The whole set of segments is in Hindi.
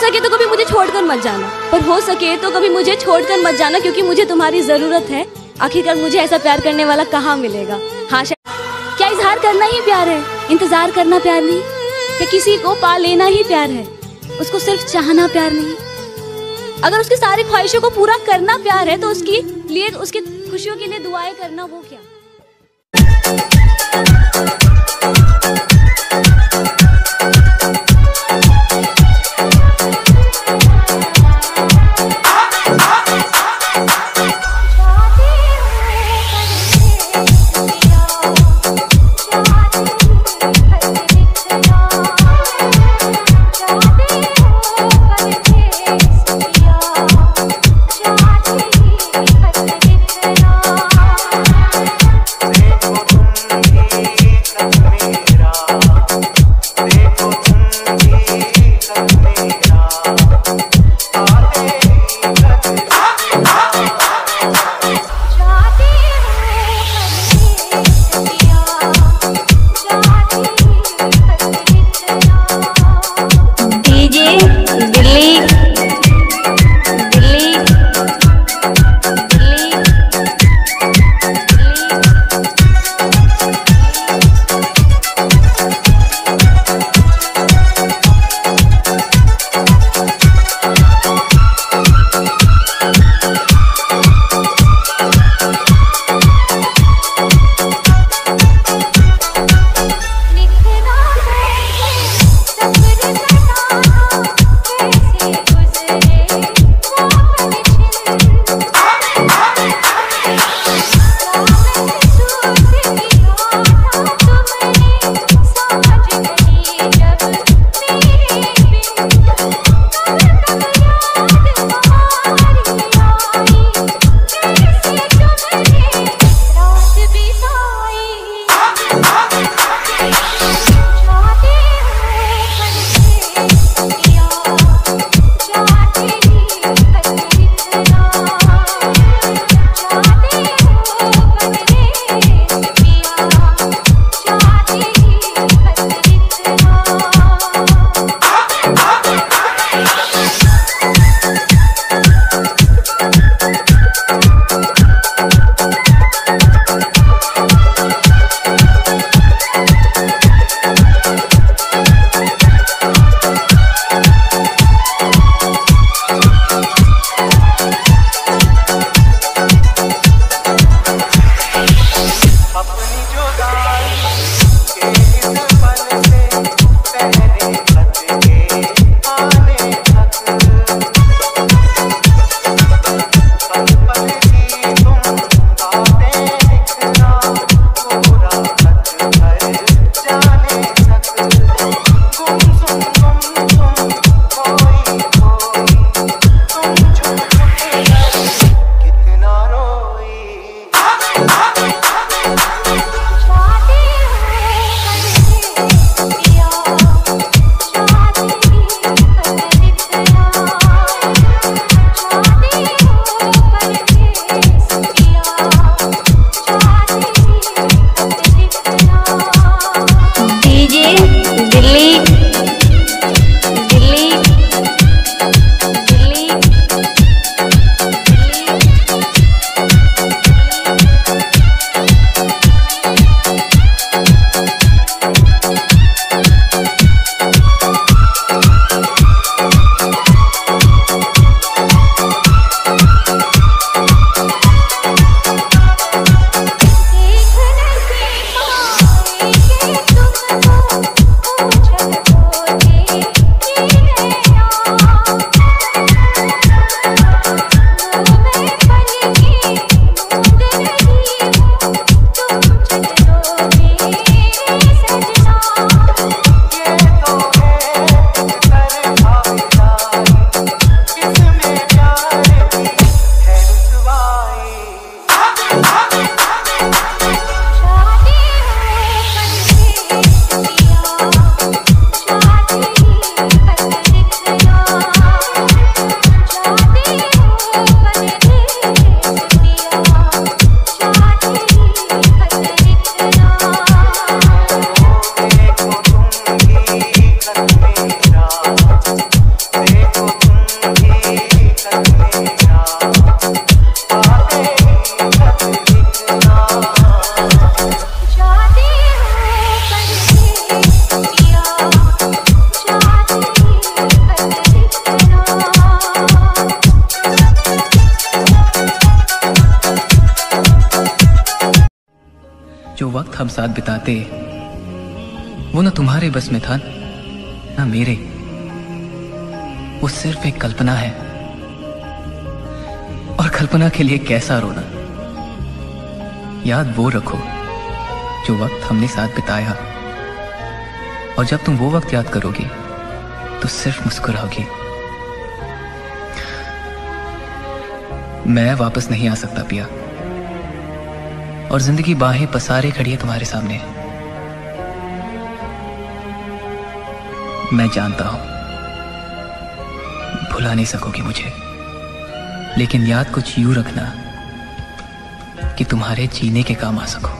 सके तो कभी मुझे छोड़कर मत जाना। पर हो सके तो कभी मुझे छोड़कर मत जाना क्योंकि मुझे तुम्हारी ज़रूरत है। आखिरकार मुझे ऐसा प्यार करने वाला कहाँ मिलेगा? हाँ शायद क्या इजहार करना ही प्यार है? इंतज़ार करना प्यार नहीं। या किसी को पा लेना ही प्यार है? उसको सिर्फ़ चाहना प्यार नहीं। अगर उसकी सारी ख्वाहिशों को पूरा करना प्यार है तो उसकी लिए, उसकी खुशियों के लिए दुआएँ करना वो क्या? हम साथ बिताते, वो ना तुम्हारे बस में था, ना मेरे। वो सिर्फ़ एक कल्पना है। और कल्पना के लिए कैसा रोना? याद वो रखो, जो वक्त हमने साथ बिताया। और जब तुम वो वक्त याद करोगे तो सिर्फ़ मुस्कुराओगे। मैं वापस नहीं आ सकता पिया। और ज़िंदगी बाहें पसारे खड़ी है तुम्हारे सामने। मैं जानता हूँ। भुला नहीं सकोगी मुझे। लेकिन याद कुछ यूँ रखना कि तुम्हारे जीने के काम आ सको।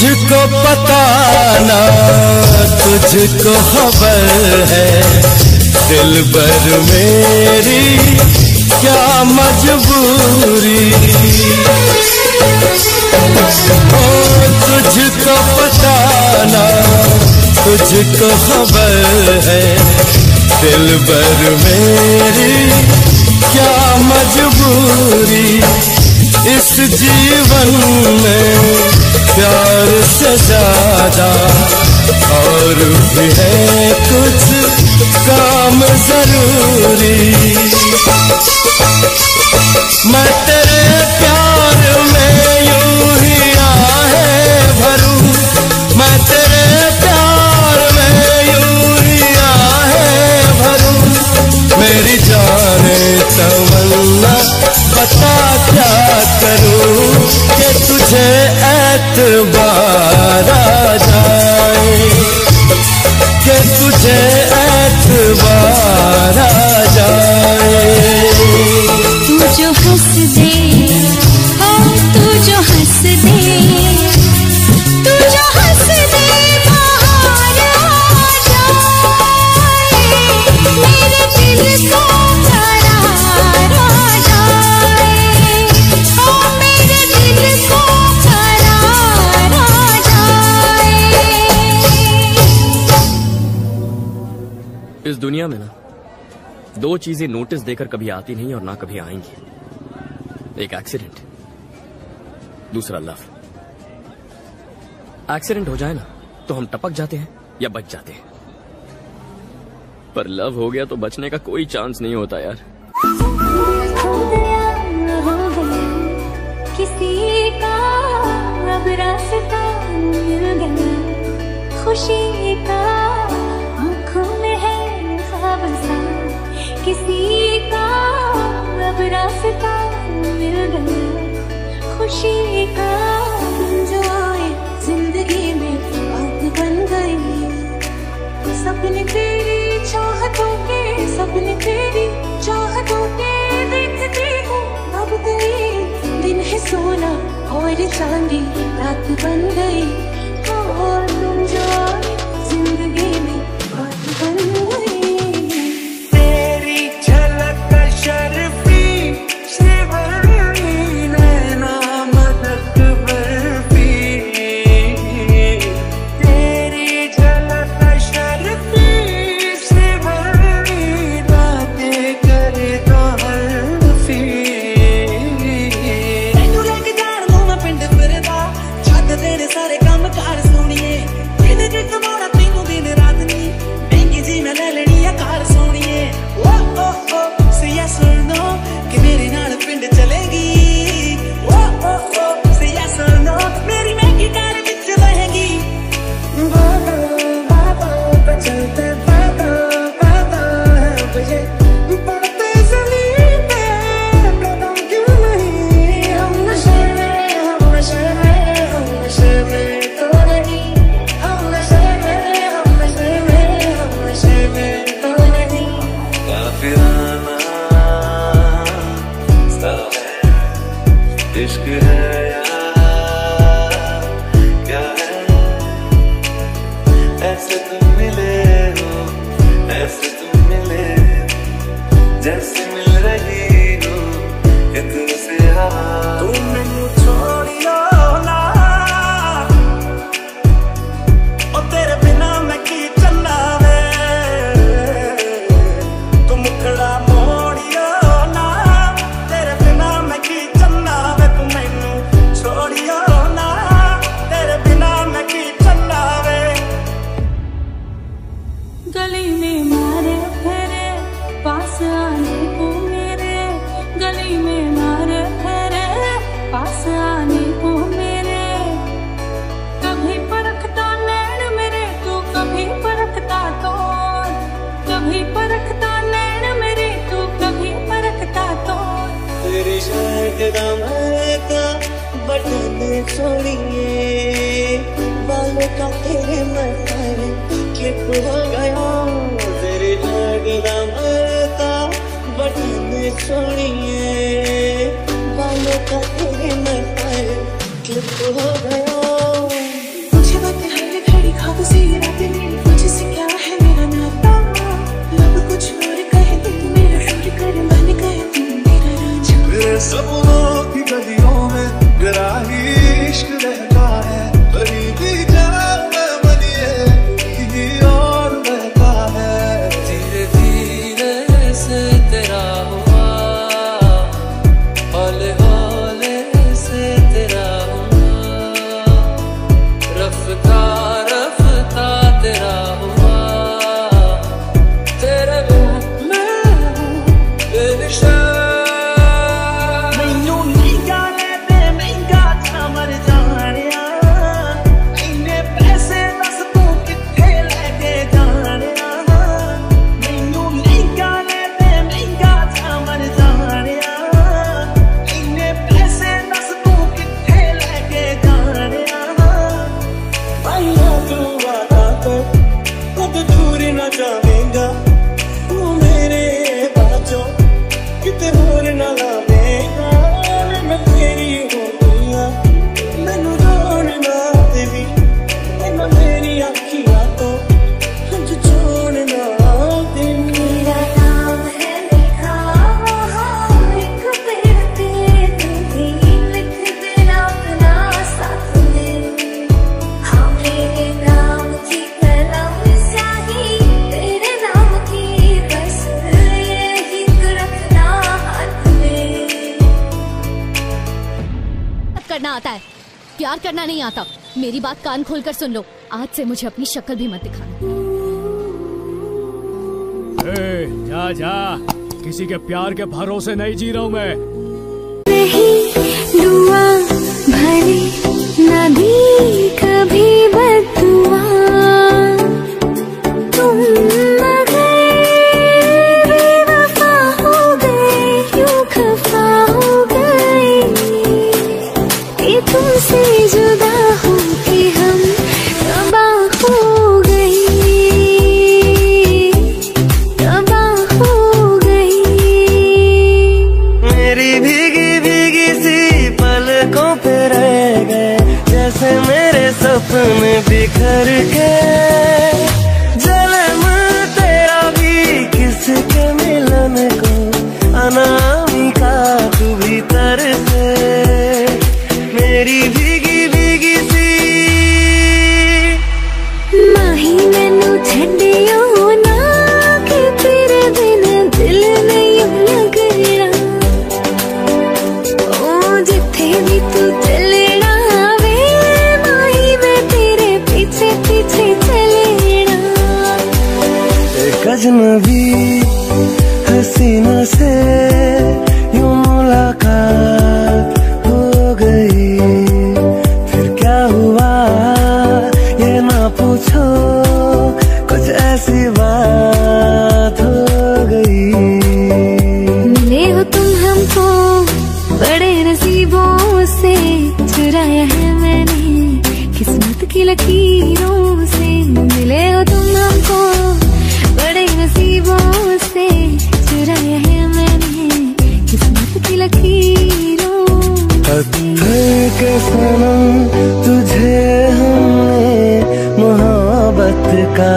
तुझको पता ना, तुझको खबर है। दिल भर मेरी, क्या मजबूरी। ओ, तुझको पता ना, तुझको खबर है। दिल भर मेरी, क्या मजबूरी। इस जीवन में प्यार से ज़्यादा और भी है कुछ काम ज़रूरी। मैं दुनिया में ना, दो चीज़ें नोटिस देकर कभी आती नहीं और ना कभी आएँगी। एक एक्सीडेंट दूसरा लव एक्सीडेंट हो जाए ना तो हम टपक जाते हैं या बच जाते हैं। पर लव हो गया तो बचने का कोई चांस नहीं होता यार। किसी का अब रास्ता मिल गया, खुशी का सा किसी का अब रास्ता मिल गया। खुशी का जो आए ज़िंदगी में बन गई सपने तेरी चाहतों के, सपने तेरी चाहतों के देखती हूँ। अब तेरी दिन है सोना और चांदी, रात बन गई। हाँ, और तुम जो इश्क है ऐसे तुम मिले हो ऐसे तुम मिले जैसे मिले प्यार करना नहीं आता। मेरी बात कान खोल कर सुन लो। आज से मुझे अपनी शक्ल भी मत दिखाना। ए, जा जा। किसी के प्यार के भरोसे नहीं जी रहा हूँ मैं। नहीं दुआ भरे भी कभी बता मेरे सपने बिखर के अजनबी हसीना से यू मुलाकात हो गई। फिर क्या हुआ? ये ना पूछो, कुछ ऐसी बात हो गई। मिले हो तुम हमको बड़े नसीबों से, चुराया है मैंने किस्मत की लकीर। के सनम तुझे हमने मोहब्बत का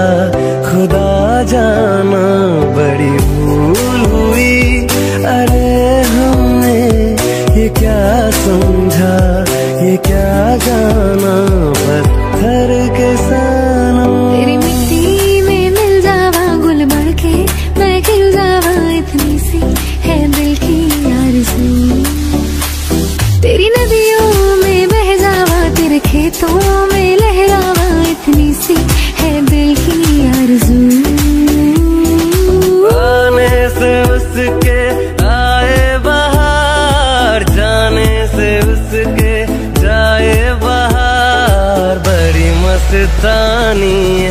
मस्तानी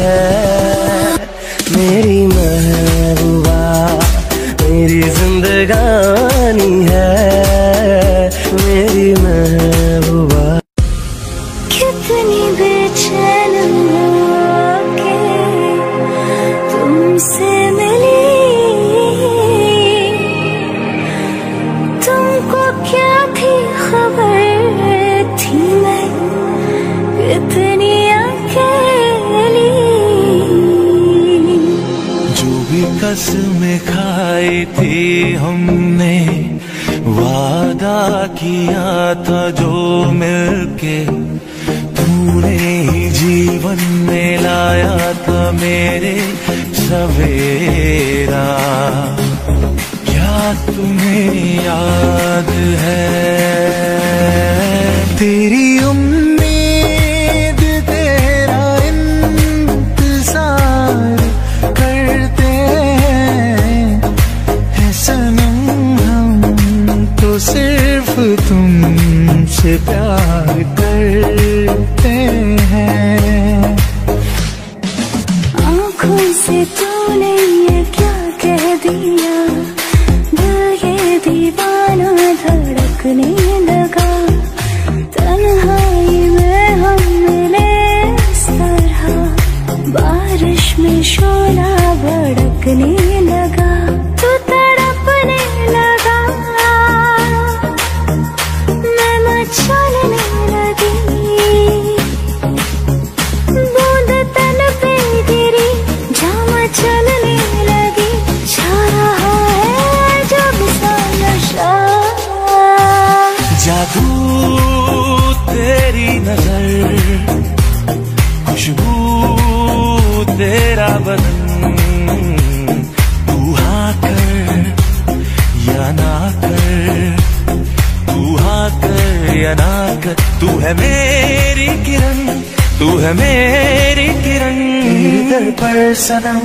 सवेरा। क्या तुम्हें याद है। तेरी उम्मीद, तेरा इंतज़ार करते हैं। है सनम, हम तो सिर्फ़ तुमसे प्यार कर सनम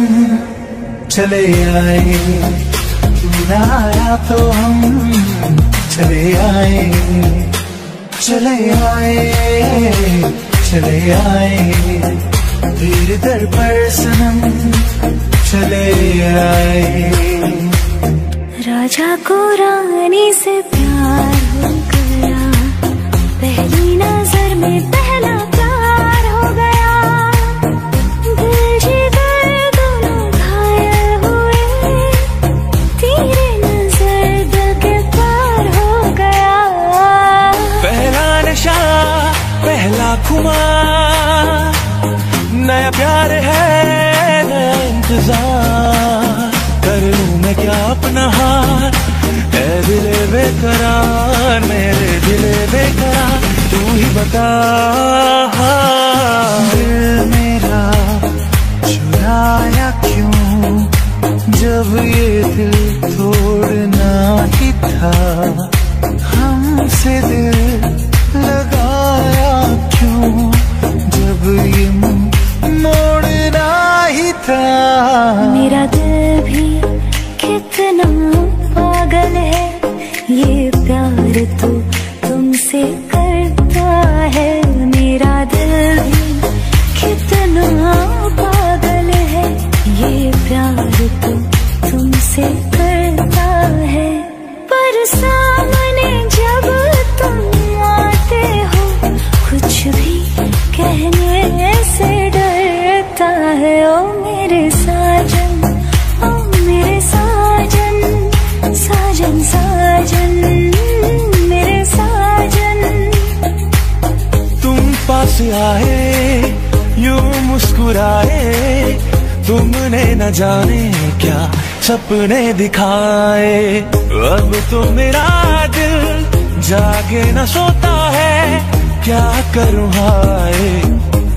चले आए। आया तो हम चले आए। चले आए चले आए। तेरे दर पर सनम चले आए। राजा को रानी से प्यार हो गया। पहली नज़र में पहला पहला नया प्यार है, नया इंतज़ार। कर लूँ मैं क्या अपना हार? है दिले बेकरार, मेरे दिले बेकरार, तू ही बता मेरा चुराया क्यों? जब ये दिल तोड़ना आए, यूँ मुस्कुराए, तुमने न जाने क्या सपने दिखाए। अब तो मेरा दिल जागे न सोता है, क्या करूँ हाय?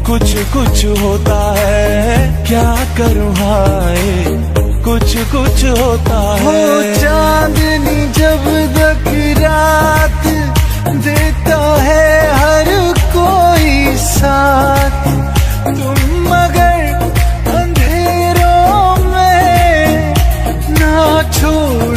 कुछ कुछ होता है, क्या करूँ हाय? कुछ कुछ होता हो। है चांदनी जब तक रात देता है हर कोई साथ तुम मगर अंधेरों में ना छोड़